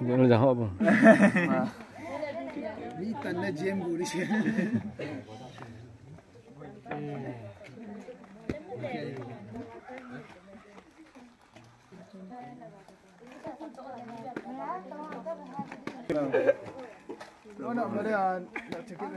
nó giả họ bông Ni tan na gem guri siya. Nó nào mà đây à, nó check it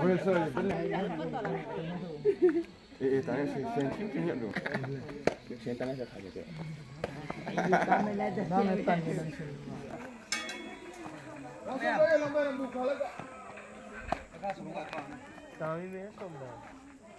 Ôi trời, vẫn lại Ê, ê, tao sẽ xem chịu trách nhiệm được Được xem tao sẽ khả được Nó mới tần rồi Tao mới biết không được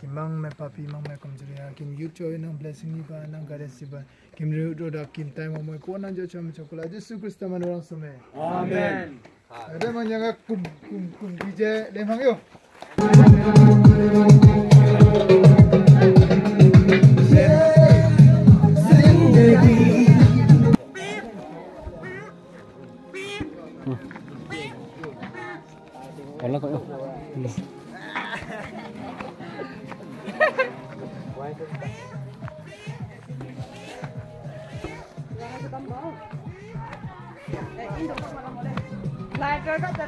Kimang me papi mang me komjuri kim yucho nang blessing ni ba nang gare si ba kim ru do da kim tai mo mo ko nang jo cham chokla Yesus Kristus man orang some. Amen. Ada manyanga kum kum kum DJ lemang yo. Baik, kalau kata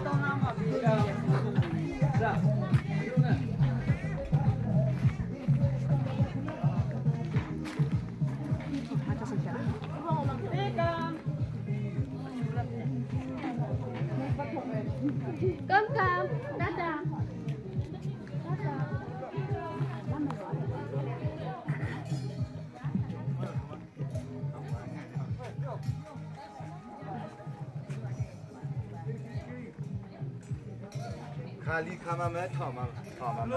Kali Kamam et Hamam. Hamam.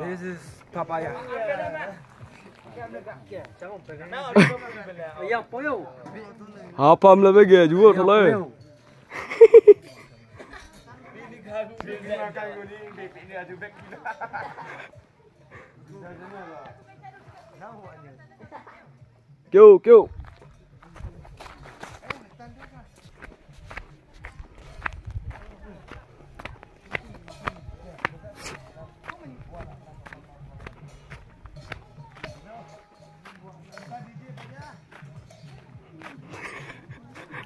This is papaya. हाँ पाम लगे गए जुआ थोड़ा क्यों क्यों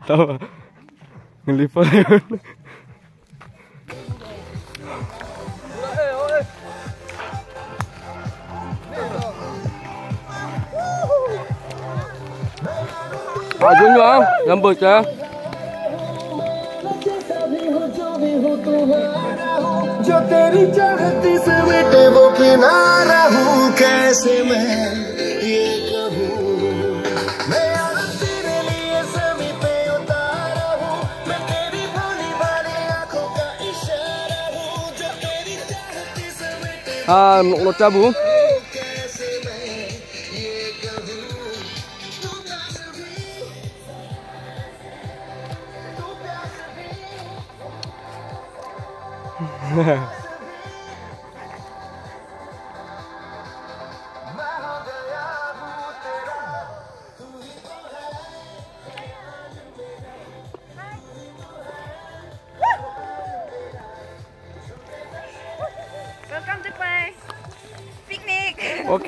Tahu ngelipar À chúng nữa, làm bực chưa? जो तेरी चाहती से बेटे वो किनारा हूँ कैसे मैं Yeah.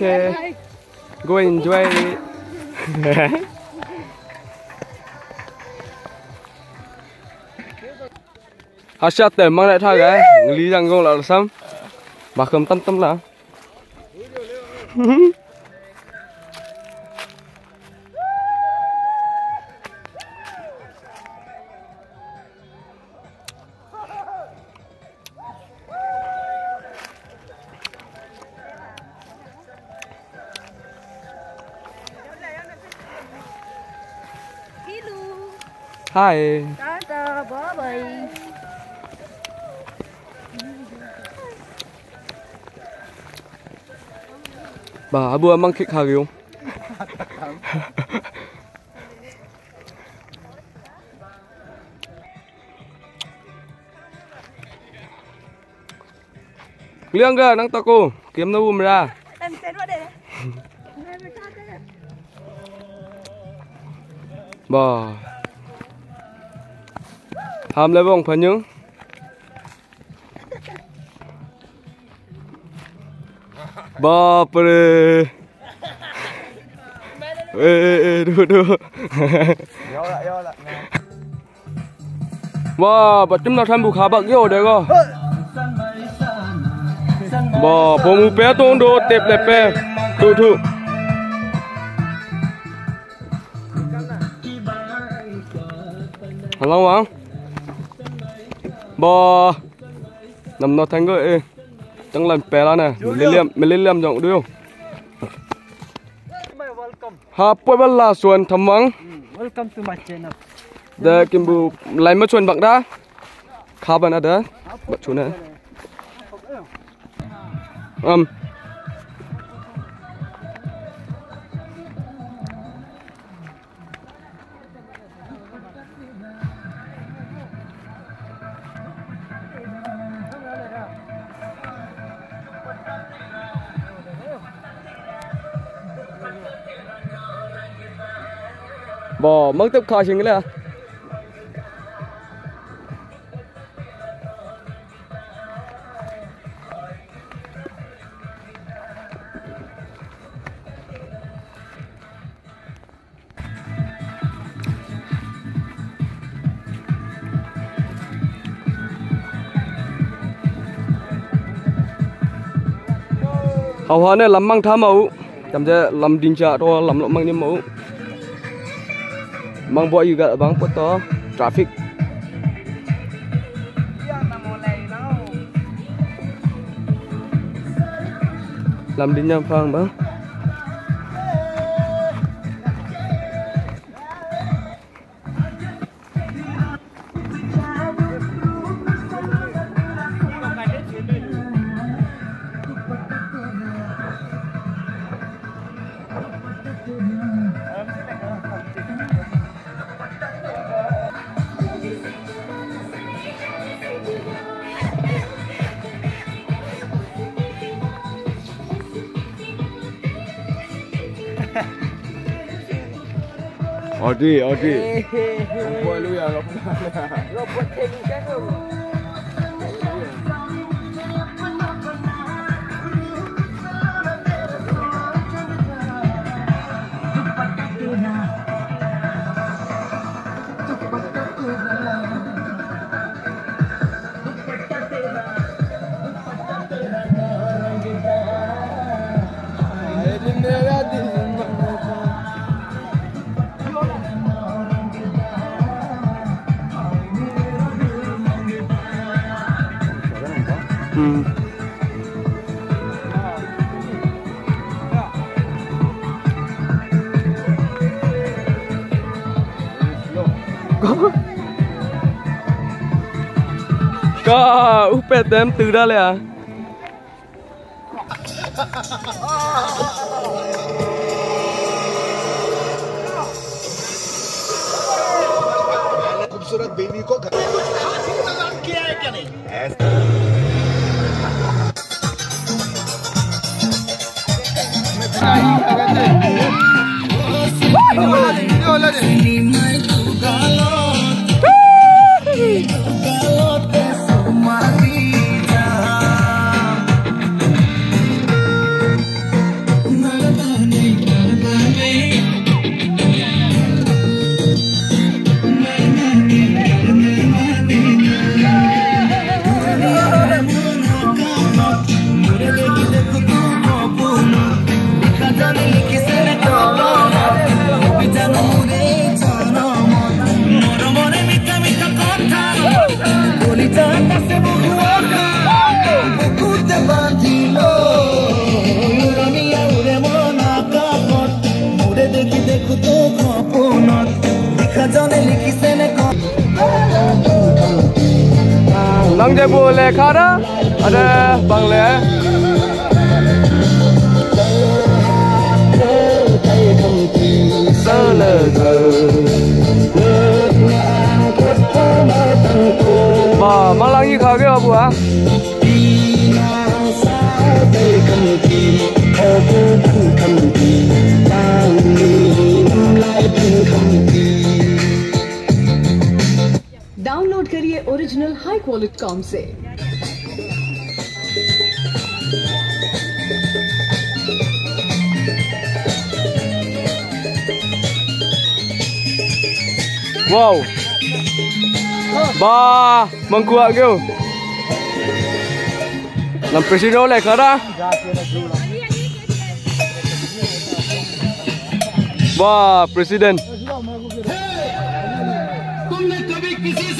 Okay. Go enjoy it. Hashtag tệ mang lại thay cái lý rằng gông là xong bà không tâm tâm là Hai. Tata, bye. Bà bữa mang khích hà không? Liang ke nang toko, kiếm nó um ra. Em sẽ vào đây. Bà. Ham lấy vòng phải những. Bapre. Eh, eh, dua, dua. Wah, bacem nak sambu khabak yo deh ko. Bah, pomu pe tong do tep lepe. Tu tu. Hello bang. Bah. Nằm nó thành cái chẳng lần pè là nè. Mình lên liam mình lên liam giọng đưa ha bôi bal la suan tham vắng. Welcome to my channel. de kim bu lại mất suan bạc đá. Khá bạn ở đó bật chuột này um bò mất tiếp khai xin cái này hầu hết là làm mang tham mẫu. Chăm chứ, làm đình chợ thôi, làm lộ mang đi mẫu. Bang buat juga bang po. Traffic. Làm đi bang. Audrey, Audrey. Perempuan lu yang kau pernah. Robot king kan tu. tem tűra lẹ खूबसूरत baby को घर किया है क्या नहीं 我来卡的，阿德帮嘞。哇，马郎伊卡给阿布啊？लिए original high quality com से। Wow बा मंगवा गयो नम प्रेसिडेंट ले खड़ा वाह, प्रेसिडेंट।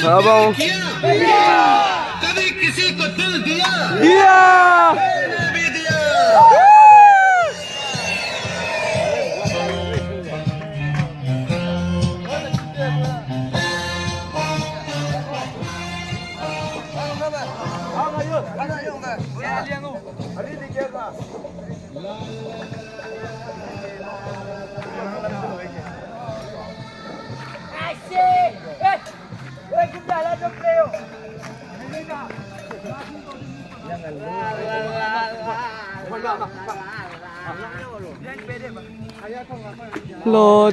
कभी किसी से Abang. कभी किसी को दिल दिया Iya. भी दिया Lo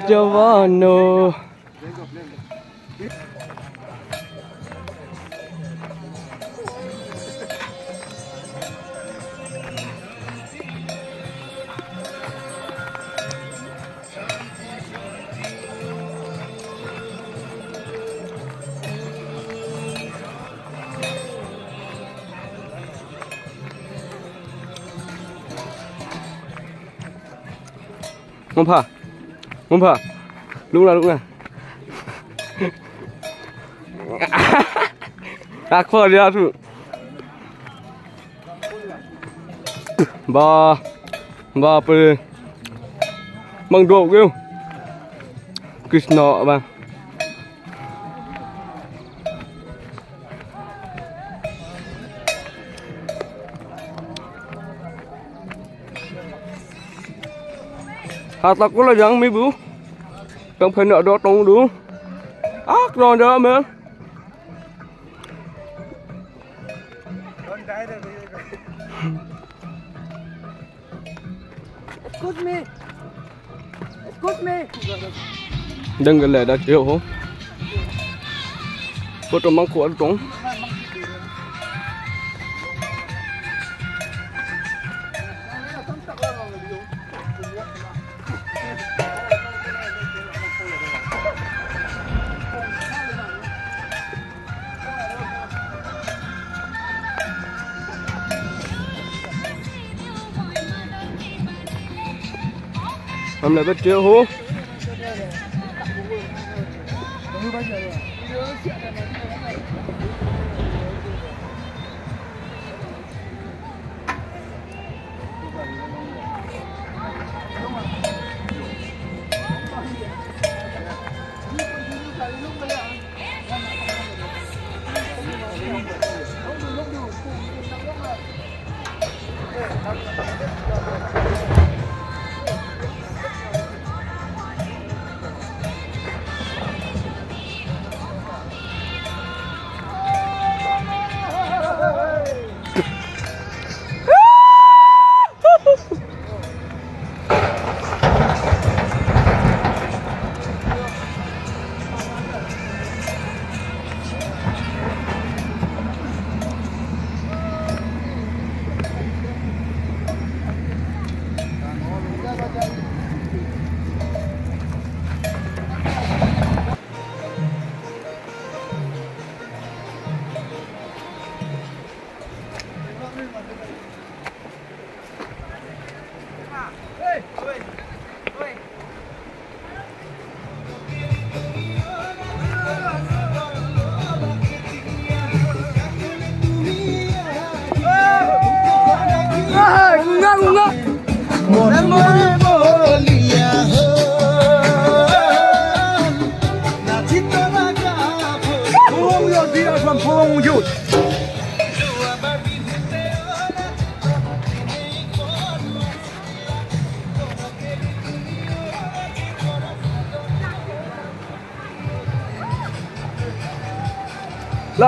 มุมพ่อมุมพ่อลุกแล้วลุกแล้วอักพอดียะทุกบอบอไปเลยบังโดกงกี่ยวกฤษณะบ้าง Hạt lạc có là dáng mi bú. Không phải nợ đó trông đúng. Ác rồi đó mẹ. Excuse me. Excuse me. Đừng cái lệ đã chịu hổ. Có trong măng của trống. là bất chưa hú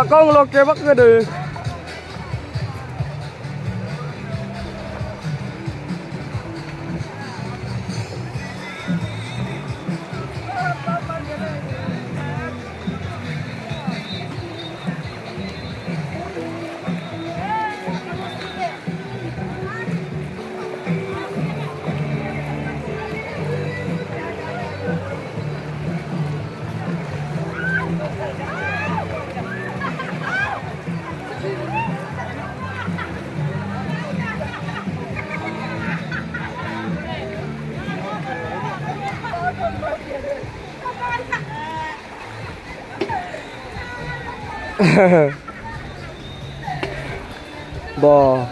Là con lo ke bắt cái đường bò.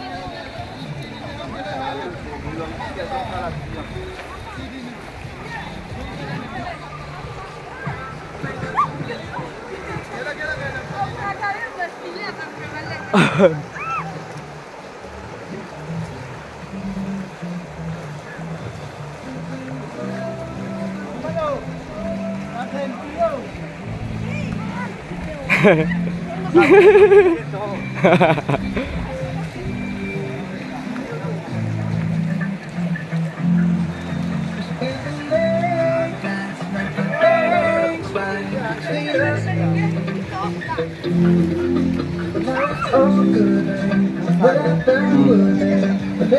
oh, good, but I found wood, but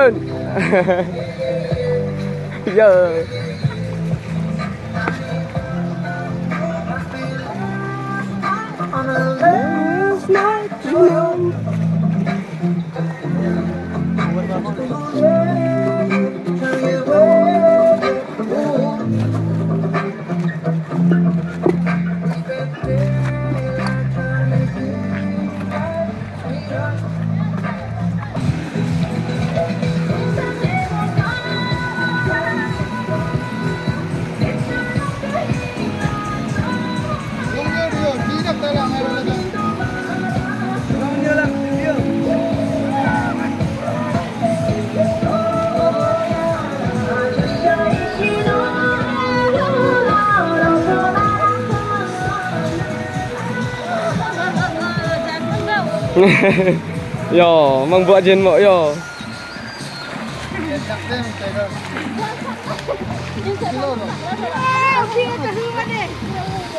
On a Last night, you know. yo mang vợ trên mỡ yo.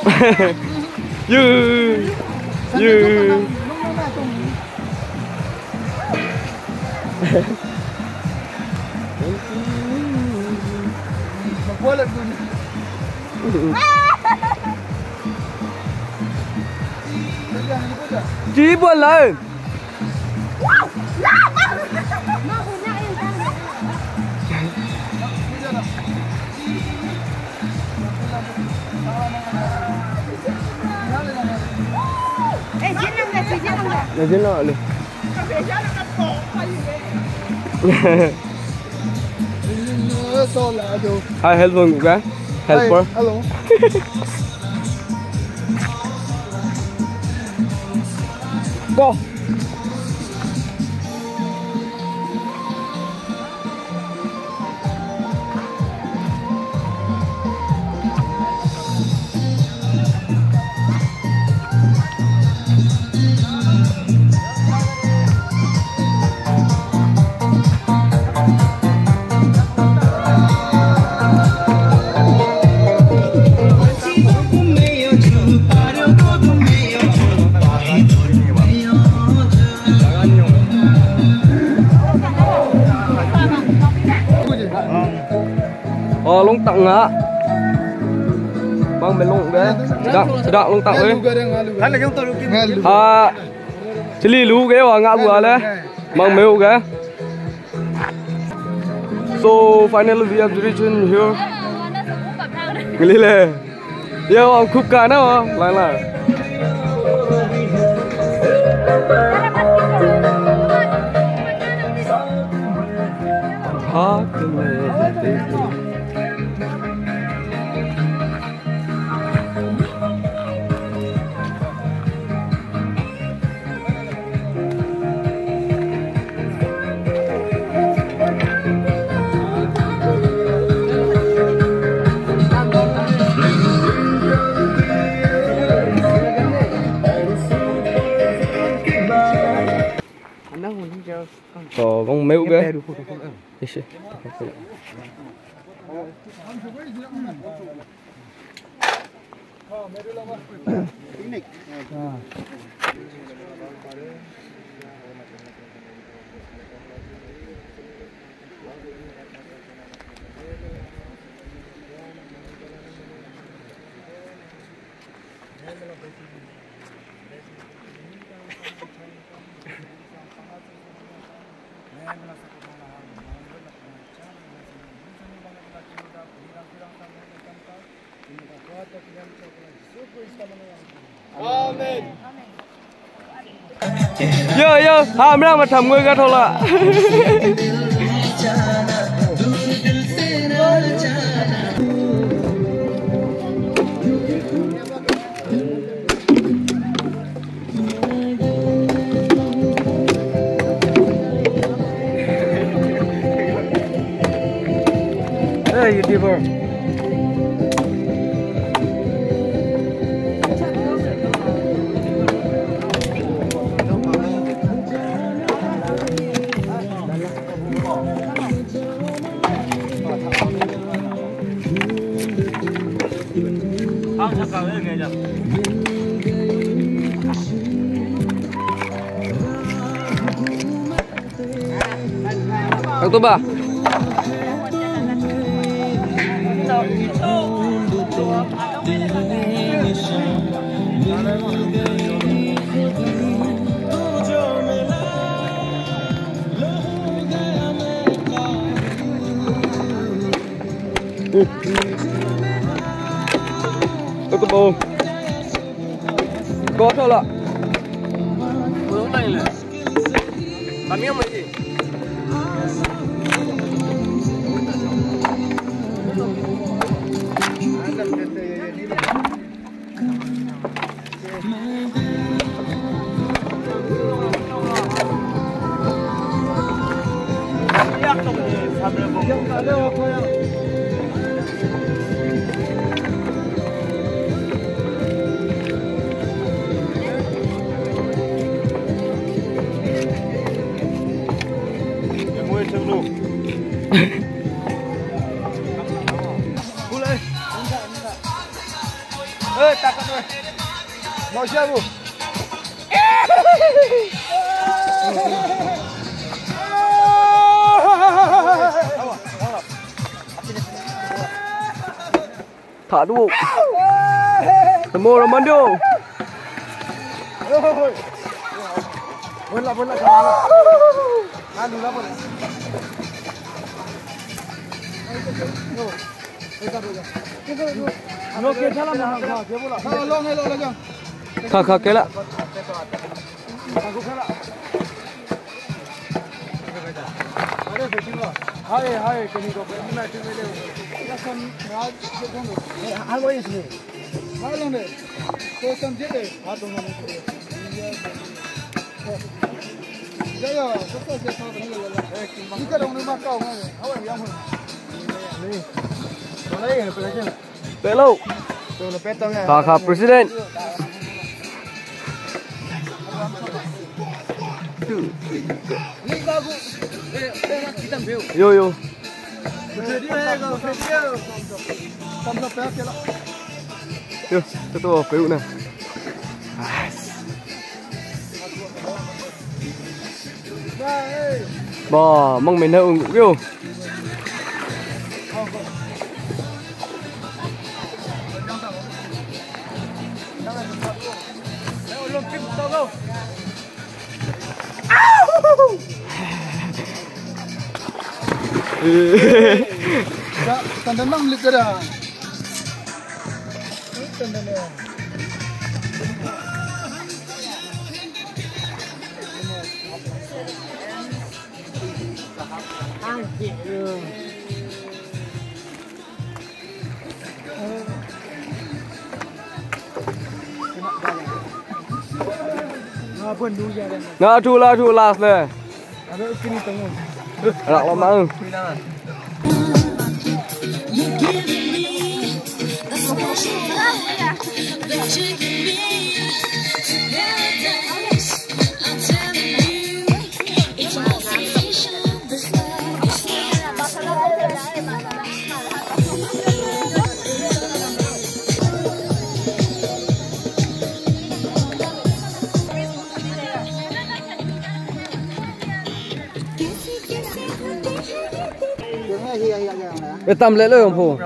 Dư. Dư. Chỉ Leave alone. Để dính lại đi Hi, help guy. Hi, hello. Go Tặng á Bang bên lông cái Đặng, đặng lông tặng ấy Hắn là chúng tôi được kim. À Chỉ lì lú cái vào ngã vừa đấy. Mang mèo cái So finally we have reached here. Lì lè Yo ông khúc cả nào Lại lại よ し Yo yo, ham ra mà thầm người ra thôi là. Hey, YouTuber. Kang Tuba. Oh. oh my god i see 没 vào sau lại. ada apa ya? Vun. Lo ke chala ma ha ke bola. Ha lo ngai lo la jang. Khả khả cái lạ. Lo. Hai hai ke ni ko ke na tin le. Algo isso. Algo né? Tô samjete. Ah, tô não. Já já, tô fazendo só para ele. Fica lá no macau, né? Ah, vai, vamos. Sim. Olha aí, presidente. Pelo. Pelo peta, né? Tá, tá, presidente. Two, three, go. Yo, yo. Ya mo. Tôi là cái tao nha. Yo yo. Tôi tôi phiếu nè. Bò, mong mình hậu ngủ kêu Tanda nam lik kada. Tanda nam. Nah, dulu lah, dulu lah, lah. Ada sini. 好了我忙回来了 you give me that's what you like baby tam lệ lệ ông phù